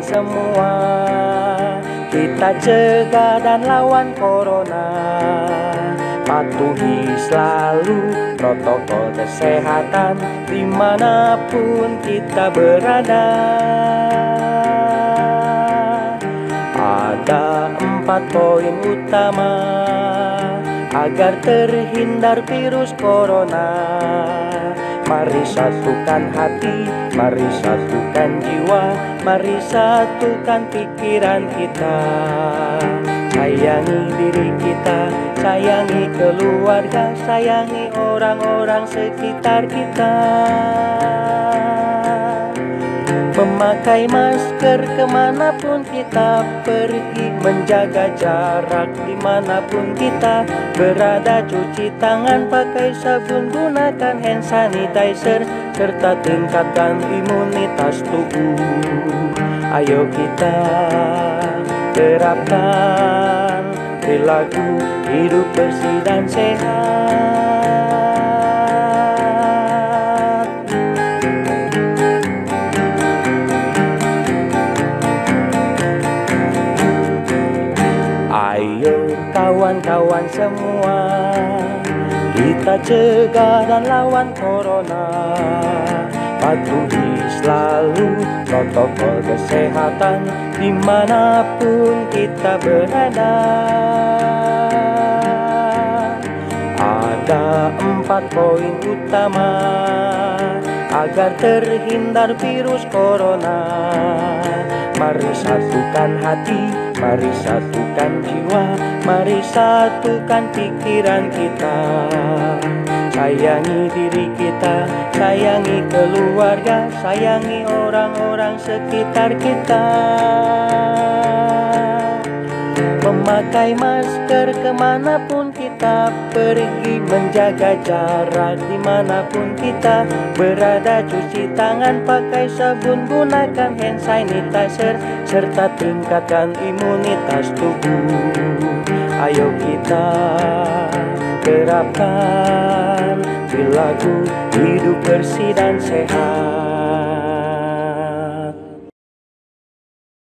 semua. Kita cegah dan lawan corona. Patuhi selalu protokol kesehatan Di mana pun kita berada. Ada empat poin utama Agar terhindar virus corona Mari satukan hati, mari satukan jiwa, mari satukan pikiran kita. Sayangi diri kita, sayangi keluarga, sayangi orang-orang sekitar kita. Memakai masker ke mana pun kita pergi Menjaga jarak di mana pun kita berada Cuci tangan pakai sabun gunakan hand sanitizer Serta tingkatkan imunitas tubuh. Ayo kita terapkan perilaku hidup bersih dan sehat kawan-kawan semua Kita cegah dan lawan corona. Patuhi selalu protokol kesehatan Di mana pun kita berada. Ada empat poin utama Agar terhindar virus corona. Mari satukan hati Mari satukan jiwa, mari satukan pikiran kita. Sayangi diri kita, sayangi keluarga Sayangi orang-orang sekitar kita. Memakai masker ke mana pun kita pergi Menjaga jarak di mana pun kita. Berada Cuci tangan pakai sabun gunakan hand sanitizer Serta tingkatkan imunitas tubuh. Ayo kita terapkan Perilaku hidup bersih dan sehat